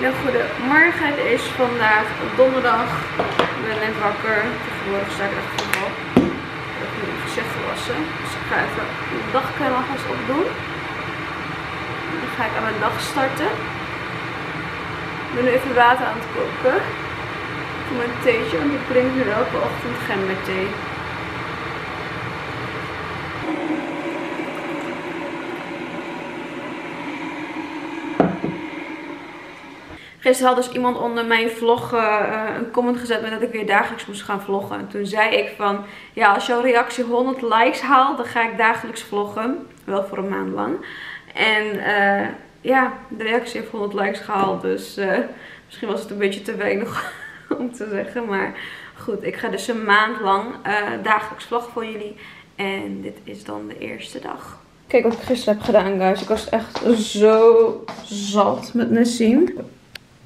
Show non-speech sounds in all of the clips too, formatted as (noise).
hele goede morgen. Het is vandaag donderdag. Ik ben net wakker. Tegenwoordig sta ik echt vooral. Ik heb nu gezicht gewassen. Dus ik ga even de alvast opdoen. Dan ga ik aan mijn dag starten. Ik ben nu even water aan het koken. Voor mijn theetje, want ik drink nu elke ochtend gemberthee. Gisteren had dus iemand onder mijn vlog uh, een comment gezet met dat ik weer dagelijks moest gaan vloggen. En toen zei ik van, ja als jouw reactie 100 likes haalt, dan ga ik dagelijks vloggen. Wel voor een maand lang. En uh, ja, de reactie heeft 100 likes gehaald. Dus uh, misschien was het een beetje te weinig (laughs) om te zeggen. Maar goed, ik ga dus een maand lang dagelijks vloggen voor jullie. En dit is dan de eerste dag. Kijk wat ik gisteren heb gedaan, guys. Ik was echt zo zat met Nassim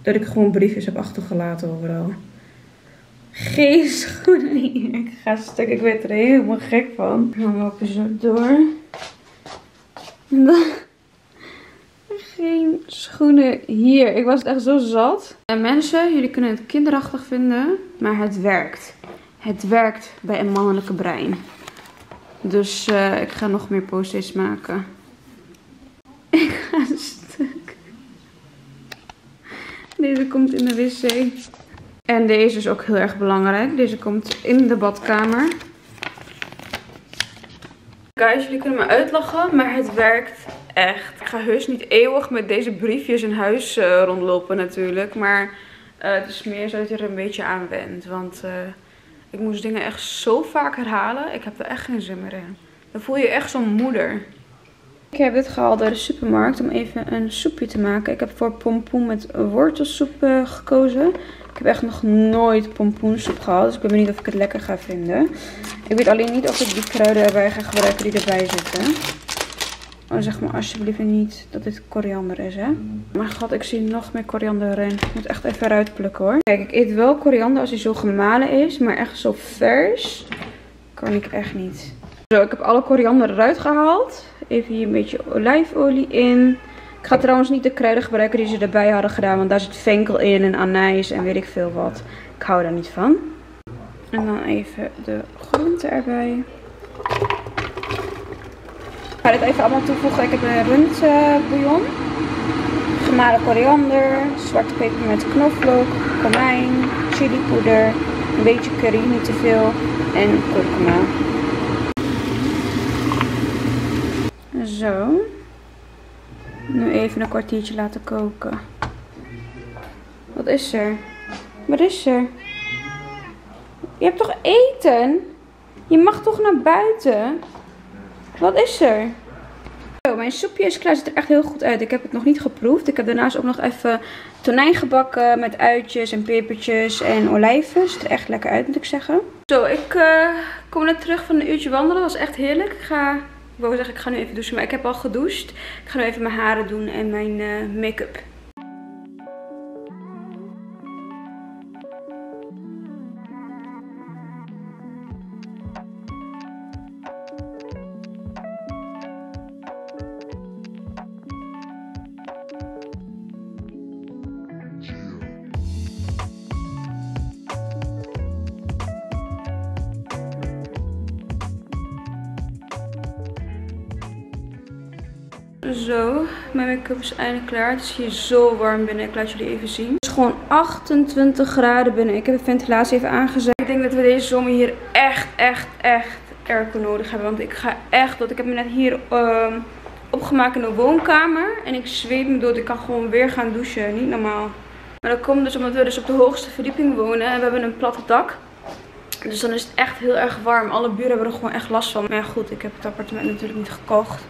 dat ik gewoon briefjes heb achtergelaten overal. Geen schoenen hier. Ik ga stuk. Ik werd er helemaal gek van. Dan loop je zo door. (laughs) Geen schoenen hier. Ik was echt zo zat. En mensen, jullie kunnen het kinderachtig vinden. Maar het werkt. Het werkt bij een mannelijke brein. Dus uh, ik ga nog meer posters maken. (laughs) Ik ga deze komt in de wc. En deze is ook heel erg belangrijk. Deze komt in de badkamer. Guys, jullie kunnen me uitlachen, maar het werkt echt. Ik ga heus niet eeuwig met deze briefjes in huis uh, rondlopen natuurlijk. Maar uh, het is meer zo dat je er een beetje aan went. Want uh, ik moest dingen echt zo vaak herhalen. Ik heb er echt geen zin meer in. Dan voel je echt zo'n moeder. Ik heb dit gehaald bij de supermarkt om even een soepje te maken. Ik heb voor pompoen met wortelsoep uh, gekozen. Ik heb echt nog nooit pompoensoep gehad. Dus ik ben benieuwd of ik het lekker ga vinden. Ik weet alleen niet of ik die kruiden erbij ga gebruiken die erbij zitten. Oh, zeg maar alsjeblieft niet dat dit koriander is, hè. Maar god, ik zie nog meer koriander erin. Ik moet echt even eruit plukken, hoor. Kijk, ik eet wel koriander als hij zo gemalen is. Maar echt zo vers kan ik echt niet. Zo, ik heb alle koriander eruit gehaald. Even hier een beetje olijfolie in. Ik ga trouwens niet de kruiden gebruiken die ze erbij hadden gedaan. Want daar zit venkel in en anijs en weet ik veel wat. Ik hou daar niet van. En dan even de groenten erbij. Ik ga dit even allemaal toevoegen. Ik heb een rundbouillon. Gemalen koriander. Zwarte peper met knoflook. Komijn. Chilipoeder. Een beetje curry, niet te veel. En kurkuma. Zo. Nu even een kwartiertje laten koken. Wat is er? Wat is er? Je hebt toch eten? Je mag toch naar buiten? Wat is er? Zo, mijn soepje is klaar. Ziet er echt heel goed uit. Ik heb het nog niet geproefd. Ik heb daarnaast ook nog even tonijn gebakken met uitjes en pepertjes en olijven. Ziet er echt lekker uit moet ik zeggen. Zo, ik uh, kom net terug van een uurtje wandelen. Was echt heerlijk. Ik ga ik wou zeggen, ik ga nu even douchen, maar ik heb al gedoucht. Ik ga nu even mijn haren doen en mijn uh, make-up. Zo, mijn make-up is eindelijk klaar. Het is hier zo warm binnen. Ik laat jullie even zien. Het is gewoon 28 graden binnen. Ik heb de ventilatie even aangezet. Ik denk dat we deze zomer hier echt, echt, echt airco nodig hebben. Want ik ga echt, want ik heb me net hier uh, opgemaakt in de woonkamer. En ik zweet me dood. Ik kan gewoon weer gaan douchen. Niet normaal. Maar dat komt dus omdat we dus op de hoogste verdieping wonen. En we hebben een plat dak. Dus dan is het echt heel erg warm. Alle buren hebben er gewoon echt last van. Maar ja, goed, ik heb het appartement natuurlijk niet gekocht.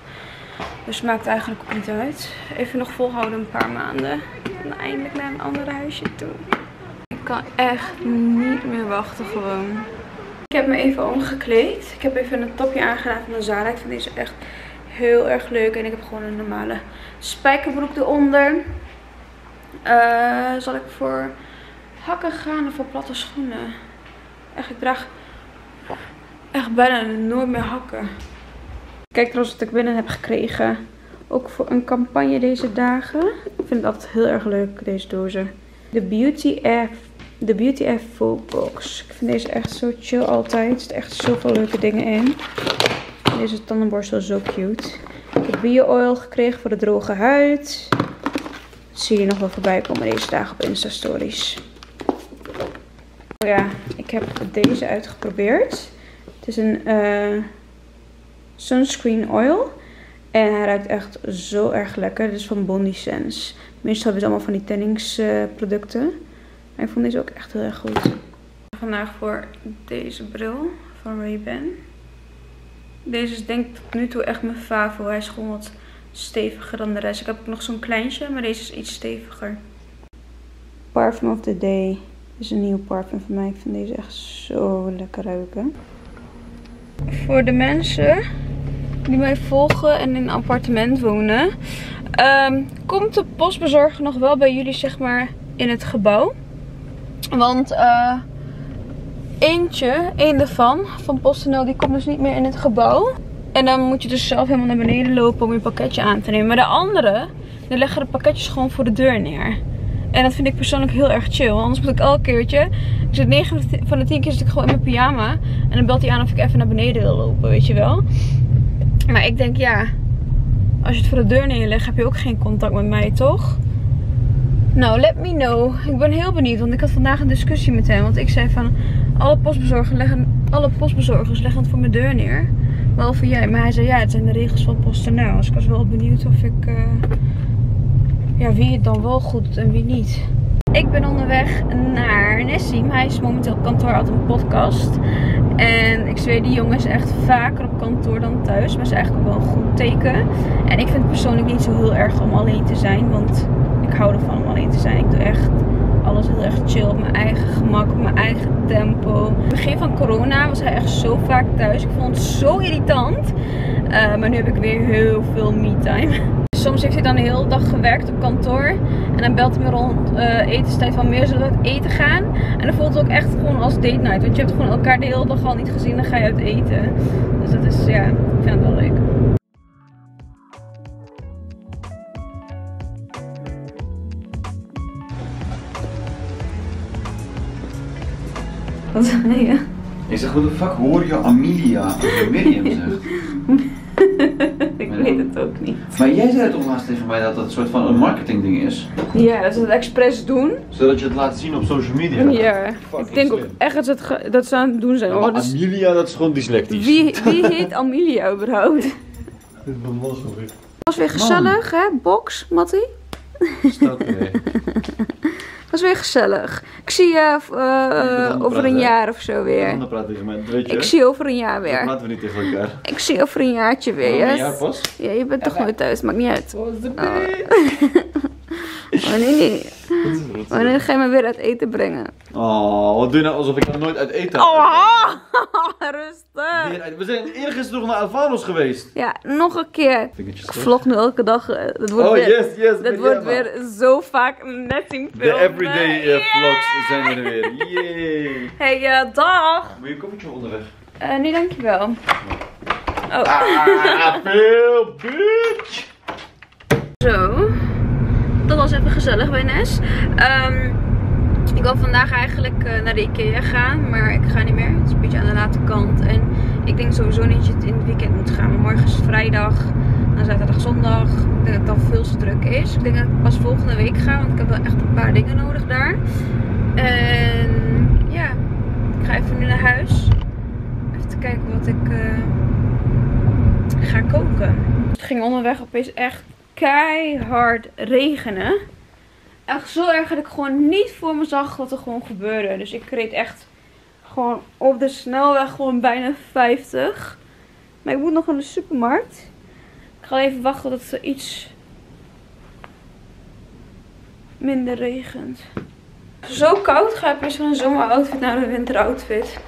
Dus maakt eigenlijk ook niet uit. Even nog volhouden een paar maanden. En eindelijk naar een ander huisje toe. Ik kan echt niet meer wachten gewoon. Ik heb me even omgekleed. Ik heb even een topje aangedaan van Zara. Ik vind deze echt heel erg leuk. En ik heb gewoon een normale spijkerbroek eronder. Uh, zal ik voor hakken gaan of voor platte schoenen? Echt, ik draag echt bijna nooit meer hakken. Kijk trouwens wat ik binnen heb gekregen. Ook voor een campagne deze dagen. Ik vind het altijd heel erg leuk, deze dozen. De Beauty F. De Beauty F Full Box. Ik vind deze echt zo chill altijd. Er zitten echt zoveel leuke dingen in. Deze tandenborstel is zo cute. Ik heb bio-oil gekregen voor de droge huid. Zie je nog wel voorbij komen deze dagen op Insta Stories. Oh ja, ik heb deze uitgeprobeerd. Het is een uh, sunscreen oil. En hij ruikt echt zo erg lekker. Dit is van Bondi Sense. Meestal hebben ze allemaal van die tanningsproducten. Maar ik vond deze ook echt heel erg goed. Vandaag voor deze bril van Ray-Ban. Deze is denk ik tot nu toe echt mijn favo. Hij is gewoon wat steviger dan de rest. Ik heb ook nog zo'n kleintje, maar deze is iets steviger. Parfum of the Day. Dit is een nieuw parfum van mij. Ik vind deze echt zo lekker ruiken. Voor de mensen die mij volgen en in een appartement wonen. Um, komt de postbezorger nog wel bij jullie zeg maar in het gebouw. Want uh, eentje, één ervan, van PostNL, die komt dus niet meer in het gebouw. En dan moet je dus zelf helemaal naar beneden lopen om je pakketje aan te nemen. Maar de andere, die leggen de pakketjes gewoon voor de deur neer. En dat vind ik persoonlijk heel erg chill. Anders moet ik elke keertje. Ik zit 9 van de 10 keer zit ik gewoon in mijn pyjama. En dan belt hij aan of ik even naar beneden wil lopen, weet je wel. Maar ik denk ja, als je het voor de deur neerlegt heb je ook geen contact met mij, toch? Nou, let me know. Ik ben heel benieuwd, want ik had vandaag een discussie met hem. Want ik zei van, alle postbezorgers leggen, alle postbezorgers leggen het voor mijn deur neer. Behalve jij. Maar hij zei, ja, het zijn de regels van PostNL. Dus ik was wel benieuwd of ik, uh, ja, wie het dan wel goed en wie niet. Ik ben onderweg naar Nessim. Hij is momenteel op kantoor uit een podcast. En ik zweer, die jongen is echt vaker op kantoor dan thuis. Maar is eigenlijk wel een goed teken. En ik vind het persoonlijk niet zo heel erg om alleen te zijn. Want ik hou ervan om alleen te zijn. Ik doe echt alles heel erg chill. Op mijn eigen gemak, op mijn eigen tempo. In het begin van corona was hij echt zo vaak thuis. Ik vond het zo irritant. Uh, maar nu heb ik weer heel veel me-time. Soms heeft hij dan de hele dag gewerkt op kantoor. En dan belt hij me rond uh, etenstijd van meer zullen we uit eten gaan. En dan voelt het ook echt gewoon als date night. Want je hebt gewoon elkaar de hele dag al niet gezien. Dan ga je uit eten. Dus dat is, ja, ik vind het wel leuk. Wat zei je? Ik zeg, hoe de fuck hoor je Amelia als je Miriam zegt? (laughs) ik weet het ook niet. Maar jij zei toch laatst tegen mij dat dat een soort van een marketingding is? Ja, dat ze het expres doen. Zodat je het laat zien op social media? Ja, ik denk ook echt dat ze het, dat ze aan het doen zijn. Ja, hoor. maar Dus Amelia, dat is gewoon dyslectisch. wie, wie heet Amelia überhaupt? Dit is belachelijk. was weer gezellig, hè? Box, Mattie? Staat nee. (laughs) was weer gezellig. Ik zie je eh, Ja, dan over een jaar of zo weer. Dan praat tegen mij, weet je. Ik zie je over een jaar weer. praten we niet tegen elkaar. Ik zie je over een jaartje weer, Over een jaar pas? Ja, je bent toch nooit thuis, maakt niet uit. Oh (laughs) nee, nee. Wanneer ga je me weer uit eten brengen? Oh, wat doe je nou alsof ik nog nooit uit eten heb? Oh, (laughs) rustig. We zijn eergisteren nog naar Alfanos geweest. Ja, nog een keer. Ik vlog nu elke dag. eh, Dat wordt, Oh, weer, yes, yes. dat wordt weer zo vaak netting De everyday eh, vlogs zijn er weer. Yay. Hey, eh, dag. Moet je een koffietje onderweg? Eh nee, dankjewel. Oh. Ah, veel bitch. (laughs) Zo. Dat was even gezellig bij Nes. Ehm, ik wil vandaag eigenlijk eh, naar de Ikea gaan, maar ik ga niet meer. Het is een beetje aan de late kant. En ik denk sowieso niet dat je het in het weekend moet gaan. Maar morgen is vrijdag, dan zaterdag, zondag. Ik denk dat het dan veel te druk is. Ik denk dat ik pas volgende week ga, want ik heb wel echt een paar dingen nodig daar. En ja, ik ga even nu naar huis. Even kijken wat ik eh, ga koken. Het ging onderweg opeens echt keihard regenen. Echt zo erg dat ik gewoon niet voor me zag wat er gewoon gebeurde. Dus ik reed echt gewoon op de snelweg gewoon bijna 50. Maar ik moet nog naar de supermarkt. Ik ga even wachten tot het iets minder regent. Zo koud ga ik weer van een zomeroutfit naar een winteroutfit.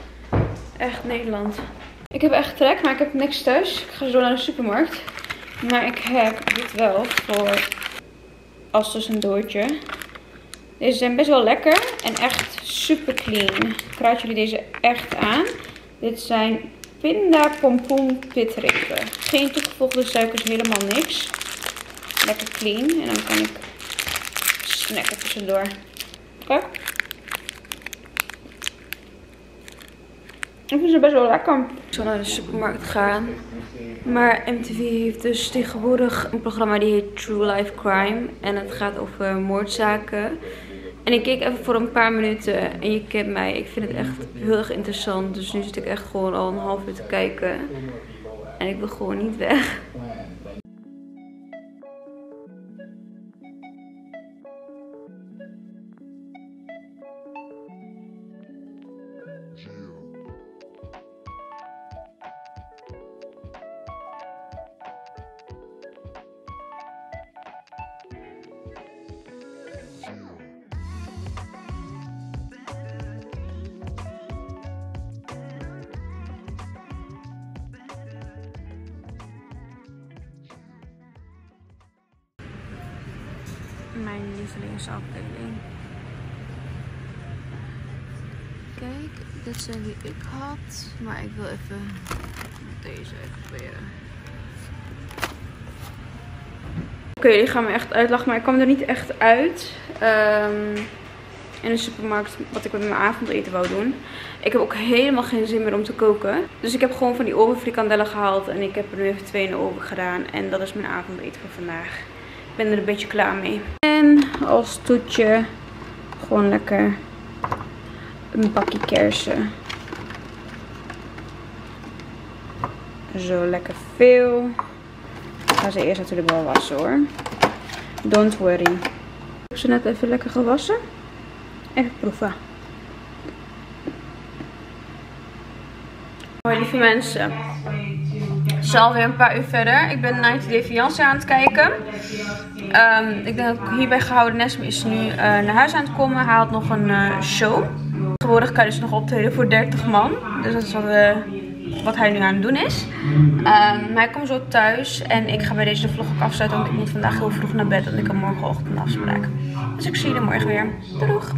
Echt Nederland. Ik heb echt trek, maar ik heb niks thuis. Ik ga zo naar de supermarkt. Maar ik heb dit wel voor als tussendoortje. Deze zijn best wel lekker en echt super clean. Ik raad jullie deze echt aan. Dit zijn pinda pompoen pitrepen. Geen toegevoegde suikers, helemaal niks. lekker clean. En dan kan ik snacken tussendoor. Kijk. Ik vind ze best wel lekker. Zal naar de supermarkt gaan. Maar MTV heeft dus tegenwoordig een programma die heet True Life Crime. En het gaat over moordzaken. En ik keek even voor een paar minuten en je kent mij. Ik vind het echt heel erg interessant. Dus nu zit ik echt gewoon al een half uur te kijken. En ik wil gewoon niet weg. Mijn lievelingsafdeling. Kijk, dit zijn die ik had. Maar ik wil even deze even proberen. Oké, die gaan me echt uitlachen, maar ik kwam er niet echt uit. Ehm, in de supermarkt wat ik met mijn avondeten wou doen. Ik heb ook helemaal geen zin meer om te koken. Dus ik heb gewoon van die ovenfrikandellen gehaald. En ik heb er nu even twee in de oven gedaan. En dat is mijn avondeten voor vandaag. Ik ben er een beetje klaar mee. En als toetje gewoon lekker een bakje kersen. Zo lekker veel. Ik ga ze eerst natuurlijk wel wassen hoor. Don't worry. Ik heb ze net even lekker gewassen. Even proeven. Hoi lieve mensen. Is alweer een paar uur verder. Ik ben 90 Day Fiancé aan het kijken. Ehm, ik denk dat hierbij gehouden. Nesme is nu uh, naar huis aan het komen. Hij had nog een uh, show. Tegenwoordig kan hij dus nog optreden voor 30 man. Dus dat is wat, uh, wat hij nu aan het doen is. Um, hij komt zo thuis. En ik ga bij deze vlog ook afsluiten. Want ik moet vandaag heel vroeg naar bed. Want ik heb morgenochtend een afspraak. Dus ik zie je morgen weer. Doeg!